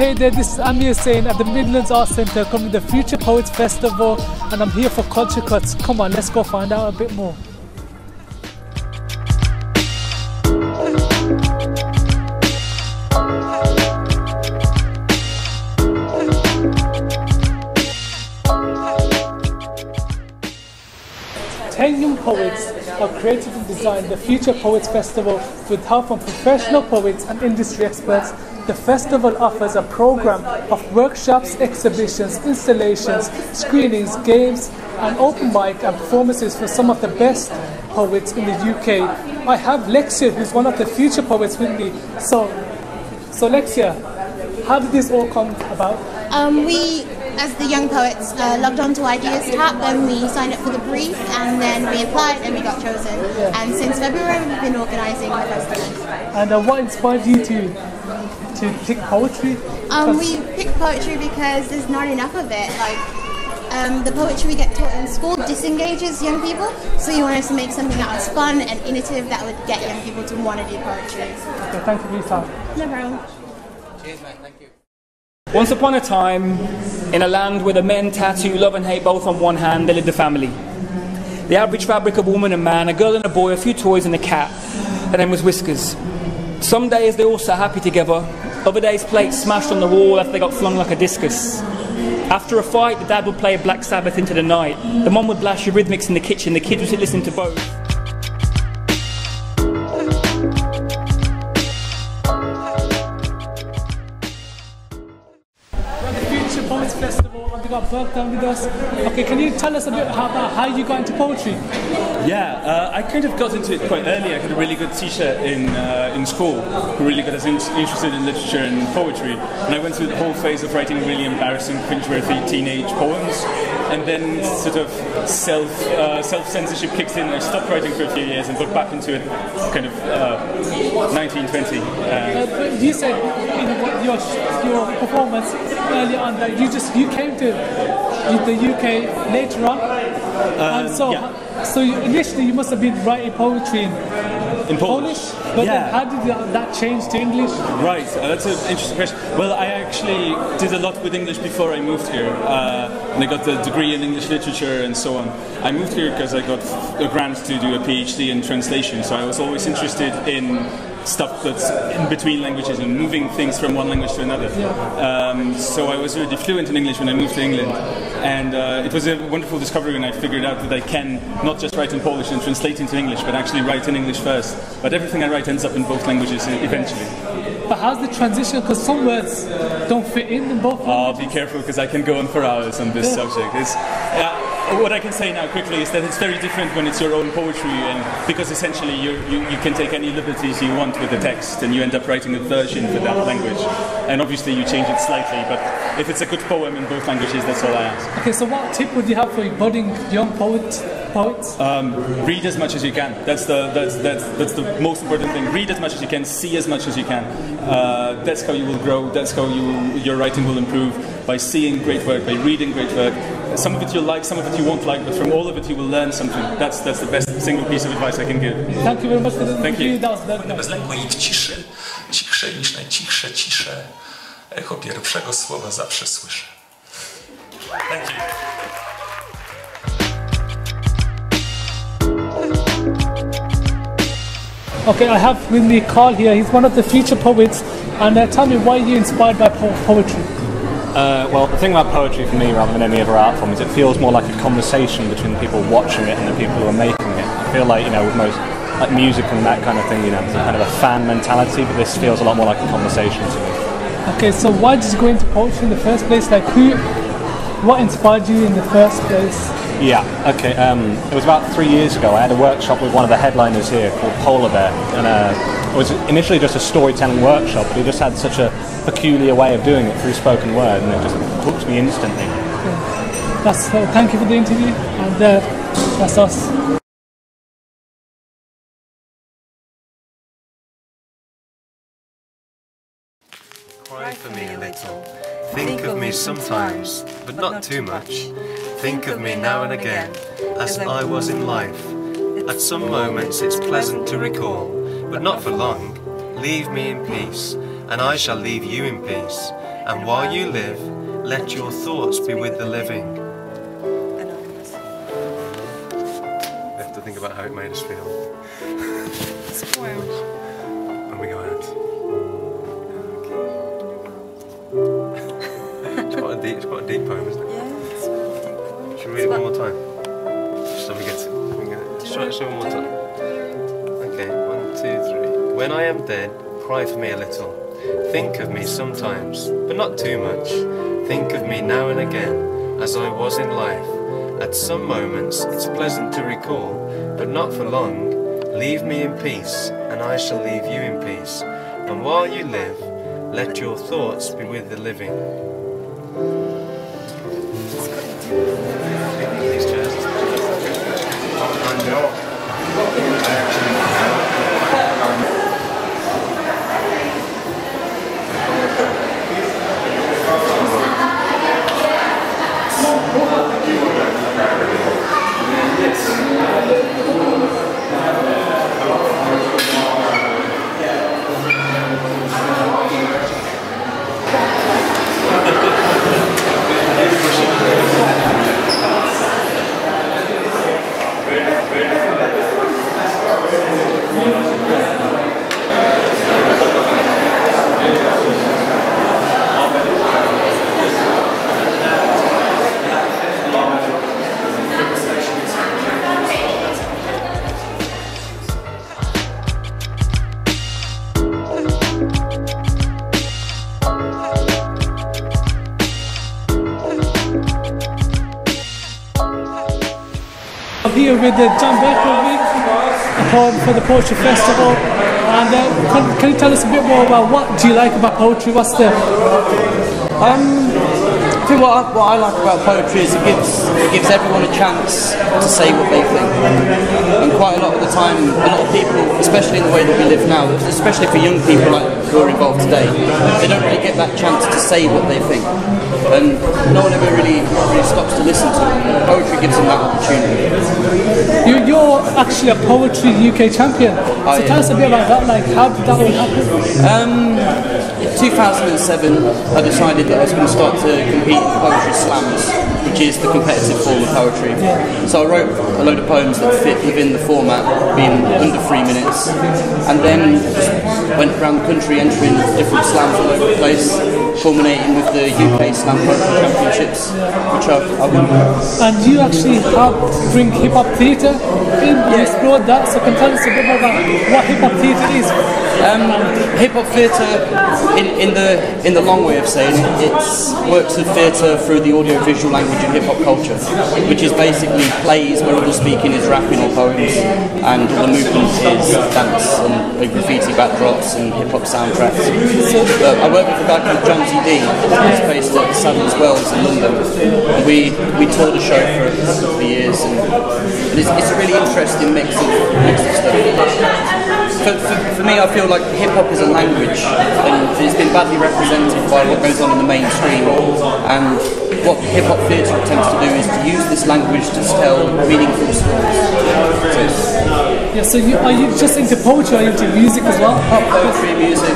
Hey there, this is Aamir Hussain at the Midlands Arts Centre coming to the Future Poets Festival and I'm here for Culture Cuts. Come on, let's go find out a bit more. Ten young poets have created and designed the Future Poets Festival with help from professional poets and industry experts. The festival offers a program of workshops, exhibitions, installations, screenings, games, and open mic and performances for some of the best poets in the UK. I have Lexia, who's one of the future poets with me. So, so Lexia, how did this all come about? Um, we, as the young poets, uh, logged on to Ideas Tap, then we signed up for the brief, and then we applied and we got chosen. And since February, we've been organising the festival. And uh, what inspired you to to pick poetry? Um, 'Cause- we picked poetry because there's not enough of it. Like um, the poetry we get taught in school disengages young people, so we wanted to make something that was fun and innovative that would get young people to want to do poetry. Okay, thank you for your time. No problem. Cheers, man. Thank you. Once upon a time, in a land where the men tattoo love and hate both on one hand, they lived a family. The average fabric of a woman and man, a girl and a boy, a few toys and a cat. Her name was Whiskers. Some days they all sat happy together. Other days plates smashed on the wall after they got flung like a discus. After a fight, the dad would play a Black Sabbath into the night. The mom would blast Eurythmics in the kitchen. The kids would sit listening to both. Future Festival and we got Burke with us. Okay, can you tell us a bit about how you got into poetry? Yeah, uh, I kind of got into it quite early. I had a really good teacher in uh, in school who really got us in- interested in literature and poetry. And I went through the whole phase of writing really embarrassing, cringeworthy teenage poems, and then sort of self uh, self censorship kicked in. and I stopped writing for a few years and got back into it, kind of uh, 1920. Uh, Uh, you said in your your performance earlier on that you just you came to the UK later on, and so yeah. so you, initially you must have been writing poetry in in Polish. Polish, but then Yeah. how did that- that change to English? Right, uh, that's an interesting question. Well, I actually did a lot with English before I moved here, uh, and I got the degree in English literature and so on. I moved here because I got a grant to do a PhD in translation, so I was always interested in stuff that's in between languages and moving things from one language to another. Um, so I was already fluent in English when I moved to England, and uh, it was a wonderful discovery when I figured out that I can not just write in Polish and translate into English, but actually write in English first. But everything I write ends up in both languages eventually. But how's the transition? Because some words don't fit in in both. Oh, be careful because I can go on for hours on this subject. It's, yeah, what I can say now quickly is that it's very different when it's your own poetry, and because essentially you, you, you can take any liberties you want with the text, and you end up writing a version for that language. And obviously you change it slightly, but if it's a good poem in both languages, that's all I ask. Okay, so what tip would you have for budding young poet poets? Um, read as much as you can. That's the that's that's that's the most important thing. Read as much as you can. See as much as you can. Uh, that's how you will grow. That's how you your writing will improve by seeing great work, by reading great work. Some of it you'll like, some of it you won't like, but from all of it you will learn something. That's that's the best single piece of advice I can give. Thank you very much for the Thank you. interview. That was very Bez nice. lęku i w ciszy, cichsze niż najcichsze cisze, echo pierwszego słowa zawsze słyszę. Thank you. Okay, I have with me Carl here. He's one of the future poets. And uh, tell me, why you're you inspired by po- poetry? Uh, well, the thing about poetry for me, rather than any other art form, is it feels more like a conversation between the people watching it and the people who are making it. I feel like, you know, with most like music and that kind of thing, you know, there's a kind of a fan mentality, but this feels a lot more like a conversation to me. Okay, so why did you go into poetry in the first place? Like, who, what inspired you in the first place? Yeah, okay. Um, it was about three years ago. I had a workshop with one of the headliners here called Polar Bear, and uh, it was initially just a storytelling workshop, but he just had such a peculiar way of doing it through spoken word, and it just hooked me instantly. That's uh, thank you for the interview, and uh, that's us. Cry for me a little. Think of me sometimes, but not too much. Think of me now and again, as I was in life. At some moments it's pleasant to recall, but not for long. Leave me in peace, and I shall leave you in peace. And while you live, let your thoughts be with the living. We have to think about how it made us feel Spoiled. when we go out. it's, quite a deep, it's quite a deep poem, isn't it? Yeah, it's really deep. Should we read it one more time? Just so we get it. We get it. Just try it one more time. Okay, one, two, three. When I am dead, cry for me a little. Think of me sometimes, but not too much. Think of me now and again, as I was in life. At some moments, it's pleasant to recall, but not for long. Leave me in peace, and I shall leave you in peace. And while you live, let your thoughts be with the living. I'm here with the John Berkavitch, a poem for the Poetry Festival. And uh, can, can you tell us a bit more about what do you like about poetry? What's the Um, I think what I, what I like about poetry is it gives it gives everyone a chance to say what they think. And quite a lot of the time, a lot of people, especially in the way that we live now, especially for young people like who are involved today, they don't really get that chance to say what they think. And no one ever really really stops to listen to them. Poetry gives them that opportunity. you, you're actually a poetry UK champion. So yeah. tell us a bit about that. Like how did that all happen? Um, in 2007, I decided that I was going to start to compete in poetry slams, which is the competitive form of poetry. So I wrote a load of poems that fit within the format, being under three minutes, and then went around the country entering different slams all over the place, culminating with the UK Slam Poetry Championships, which I, I won. And you actually helped bring hip hop theatre in. You explored that. So can tell us a bit more about what hip hop theatre is? Um, hip hop theatre, in, in the in the long way of saying it, it's works of theatre through the audio visual language of hip hop culture, which is basically plays where all the speaking is rapping or poems, and the movement is dance and graffiti backdrops and hip hop soundtracks. Uh, I work with a guy called Jonzi D. He's based at Sadler's Wells in London. And we we toured the show for a couple of years, and, and it's, it's a really interesting mix of mix of stuff. For, for, for me, I feel like hip hop is a language, and it's been badly represented by what goes on in the mainstream. And what hip hop theatre attempts to do is to use this language to tell meaningful stories. Yeah. So you are you just into poetry? Are you into music as well? Pop poetry, music.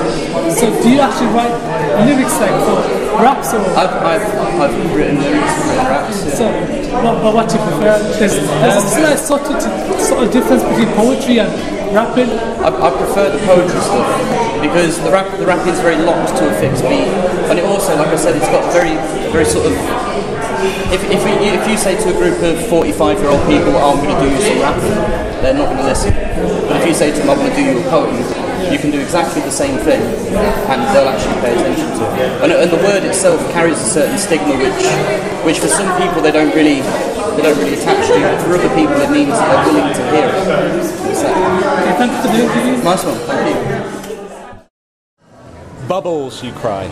So do you actually write lyrics like for raps or? I've, I've, I've written lyrics, written raps. yeah. So, what, but what you prefer? There's, there's a slight sort of, sort of difference between poetry and rapping. I, I prefer the poetry stuff because the rap the rapping is very locked to a fixed beat, and it also, like I said, it's got very very sort of. If, if, we, if you say to a group of 45 year old people, oh, I'm going to do some rapping, they're not going to listen. But if you say to them, I'm going to do you a poem, you can do exactly the same thing and they'll actually pay attention to it. And, and the word itself carries a certain stigma which, which for some people they don't really they don't really attach to, but for other people it means that they're willing to hear it. Bubbles, you cry,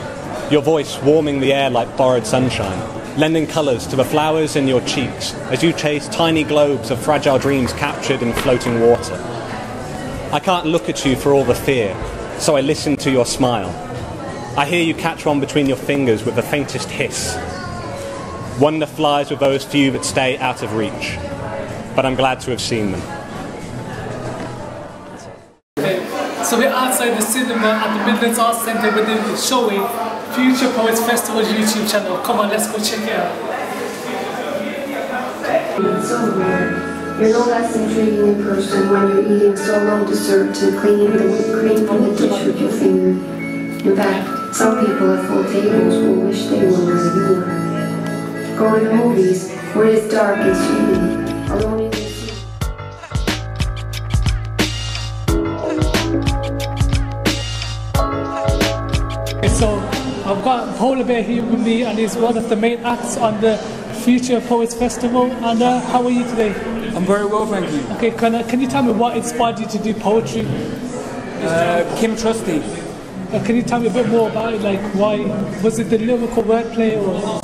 your voice warming the air like borrowed sunshine, lending colours to the flowers in your cheeks as you chase tiny globes of fragile dreams captured in floating water. I can't look at you for all the fear, so I listen to your smile. I hear you catch one between your fingers with the faintest hiss. Wonder flies with those few that stay out of reach, but I'm glad to have seen them. So the cinema at the Midlands Arts Centre where they were showing Future Poets Festival's YouTube channel. Come on, let's go check it out. So. You're no less intriguing in person when you're eating solo dessert and cleaning the whipped cream from the dish with your finger. In fact, some people at full tables will wish they were where you were. Go to the movies where it's dark and sweet, I've Polar Bear here with me and he's one of the main acts on the Future Poets Festival. And uh, how are you today? I'm very well, thank you. Okay, can, uh, can you tell me what inspired you to do poetry? Uh, Kim Trusty. Uh, can you tell me a bit more about it? Like, why was it the lyrical wordplay or?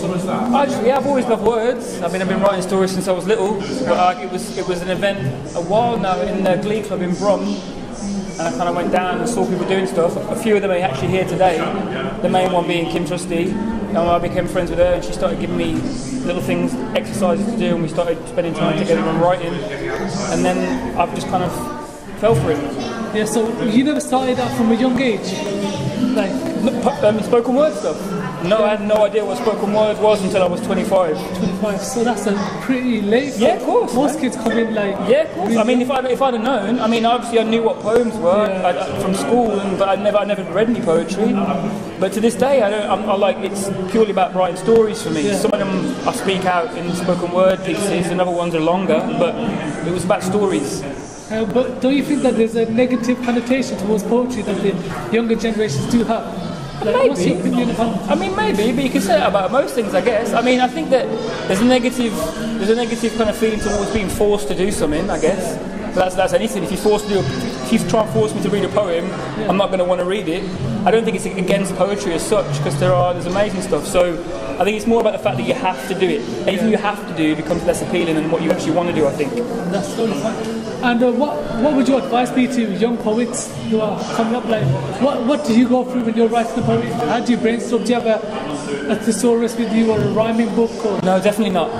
Actually, yeah, I've always loved words. I mean, I've been writing stories since I was little. But uh, it was it was an event a while now in the Glee Club in Brum, and I kind of went down and saw people doing stuff. A few of them are actually here today. The main one being Kim Trusty, and I became friends with her, and she started giving me little things, exercises to do, and we started spending time together and writing. And then I've just kind of fell for it. Yeah, so you never started that from a young age? Like, Um, spoken word stuff. No, I had no idea what spoken word was until I was 25. 25, so that's a pretty late. Yeah, of course. Most kids come in like. Yeah, of course. I mean, if I'd, if I'd have known, I mean, obviously I knew what poems were I, I, from school, and, but I never, I never read any poetry. But to this day, I don't. I'm, I like it's purely about writing stories for me. Yeah. Some of them I speak out in spoken word pieces, and other ones are longer. But it was about stories. Uh, but don't you think that there's a negative connotation towards poetry that the younger generations do have? Like, what's your Maybe. I mean, maybe, but you can say that about most things, I guess. I mean, I think that there's a negative, there's a negative kind of feeling towards being forced to do something. I guess. But that's that's anything. If you force to do, if you try and force me to read a poem, I'm not going to want to read it. I don't think it's against poetry as such, because there are there's amazing stuff. So I think it's more about the fact that you have to do it. Anything you have to do becomes less appealing than what you actually want to do. I think. That's totally fine. And uh, what what would your advice be to young poets who are coming up? Like, what what do you go through when you're writing a poem? How do you brainstorm? Do you have a, a thesaurus with you or a rhyming book? Or No, definitely not.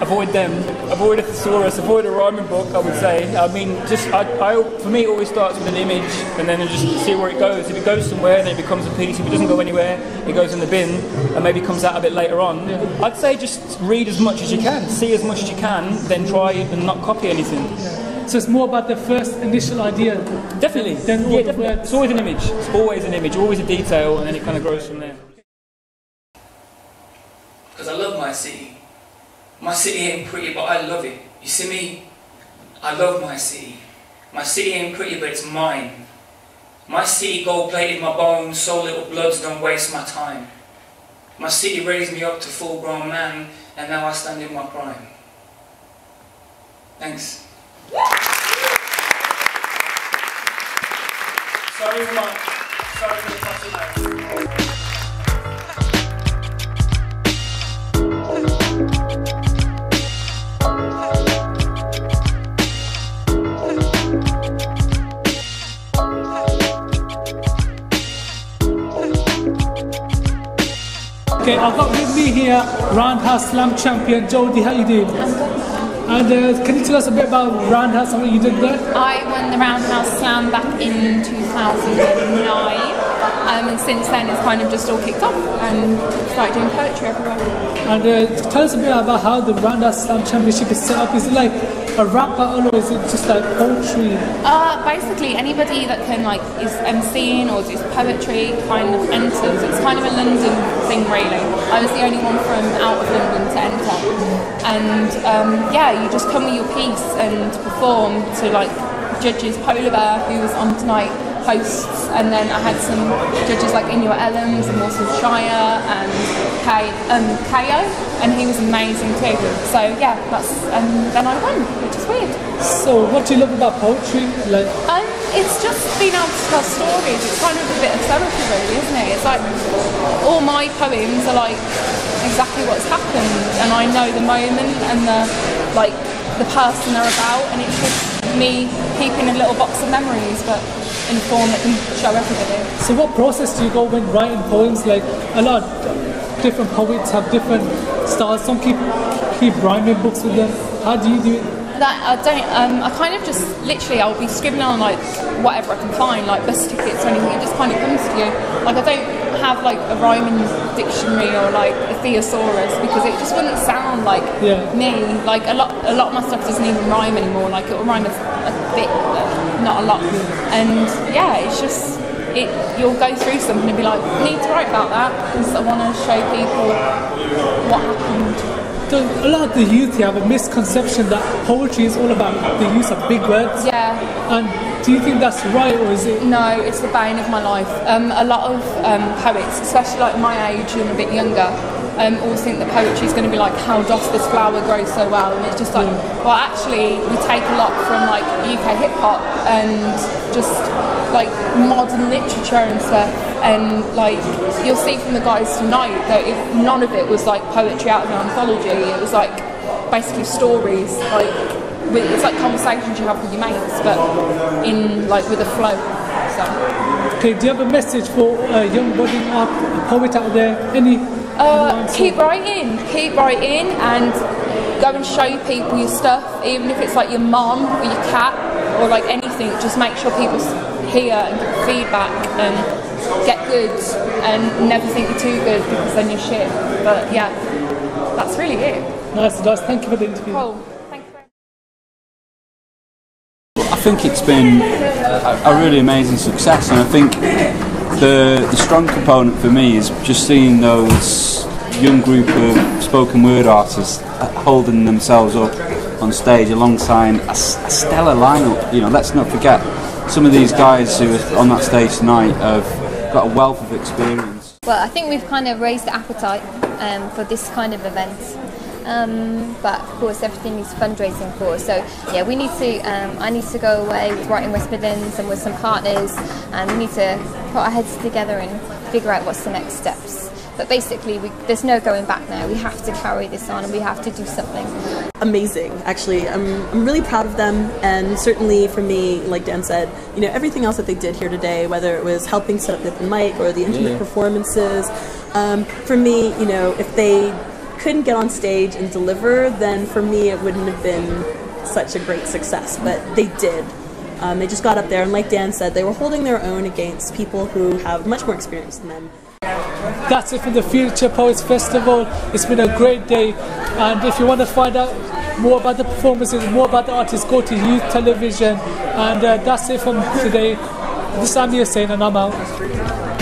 Avoid them. Avoid a thesaurus. Avoid a rhyming book. I would say. I mean, just I, I, for me, it always starts with an image, and then I just see where it goes. If it goes somewhere, then it becomes a piece. If it doesn't go anywhere, it goes in the bin, and maybe comes out a bit later on. I'd say just read as much as you can, see as much as you can, then try and not copy anything. So it's more about the first initial idea. Definitely. Then yeah, the definitely. It's always an image. It's always an image. Always a detail, and then it kind of grows from there. because I love my city. My city ain't pretty, but I love it. You see me? I love my city. My city ain't pretty, but it's mine. My city gold plated my bones, so little bloods don't waste my time. My city raised me up to full grown man, and now I stand in my prime. Thanks. Sorry for sorry for the mouth. Okay, I've got with me here Roundhouse Slam champion Jodi. How you doing? And uh, can you tell us a bit about Roundhouse what you did there? I won the Roundhouse Slam back in 2009. Um, and since then, it's kind of just all kicked off and started doing poetry everywhere. And uh, tell us a bit about how the Roundhouse Slam Championship is set up. Is it like a rap battle or is it just like poetry? Uh, basically, anybody that can like is MCing or is poetry kind of enters. It's kind of a London thing, really. I was the only one from out of London to enter, and um, yeah, you just come with your piece and perform to like judges. Polar Bear, who was on tonight, hosts, and then I had some judges like Inua Ellams and Warsan Shire and Kay, um, Kayo, and he was amazing too. So yeah, that's and then I won, which is weird. So, what do you love about poetry? Like, Um, it's just being able to tell stories. It's kind of a bit of therapy, really, isn't it? It's like all my poems are like exactly what's happened, and I know the moment and the like the person they're about, and it's just me keeping a little box of memories, but in a form that can show everybody. so what process do you go when writing poems? Like, a lot of different poets have different styles. Some keep keep rhyming books with them. How do you do it? that I don't. Um, I kind of just literally I'll be scribbling on like whatever I can find, like bus tickets or anything. It just kind of comes to you. Like I don't have like a rhyming dictionary or like a thesaurus because it just wouldn't sound like Yeah. me. Like a lot, a lot of my stuff doesn't even rhyme anymore. Like it will rhyme a, a bit, but not a lot. And yeah, it's just. It, you'll go through something and be like, need to write about that because I want to show people what happened. A lot of the youth here have a misconception that poetry is all about the use of big words. Yeah. And do you think that's right or is it? No, it's the bane of my life. Um, a lot of um, poets, especially like my age and a bit younger, um, always think that poetry is going to be like, how does this flower grow so well? And it's just like, well, actually, we take a lot from like UK hip hop and just like modern literature and stuff. And like, you'll see from the guys tonight that if none of it was like poetry out of an anthology, it was like basically stories, like with, it's like conversations you have with your mates, but in like with a flow. So. Okay, do you have a message for a young budding art poet out there? Any? Uh, keep writing, keep writing, and go and show people your stuff, even if it's like your mum or your cat or like anything. Just make sure people hear and get feedback and get good, and never think you're too good because then you're shit. But yeah, that's really it. Nice, nice. Thank you for the interview. Cool. I think it's been a, a really amazing success, and I think the the strong component for me is just seeing those young group of spoken word artists holding themselves up on stage alongside a, stellar lineup. You know, let's not forget some of these guys who are on that stage tonight have got a wealth of experience. Well, I think we've kind of raised the appetite um, for this kind of event. Um, but of course, everything is fundraising for. So yeah, we need to. Um, I need to go away with Writing West Midlands and with some partners, and we need to put our heads together and figure out what's the next steps. But basically, we, there's no going back now. We have to carry this on, and we have to do something. amazing actually I'm, I'm really proud of them and certainly for me like dan said you know everything else that they did here today whether it was helping set up the open mic or the intimate Yeah. performances um, for me you know if they couldn't get on stage and deliver then for me it wouldn't have been such a great success but they did um, they just got up there and like dan said they were holding their own against people who have much more experience than them That's it for the Future Poets Festival. It's been a great day, and if you want to find out more about the performances, more about the artists, go to Youth Television. And uh, that's it from today. This is Aamir Hussain, and I'm out.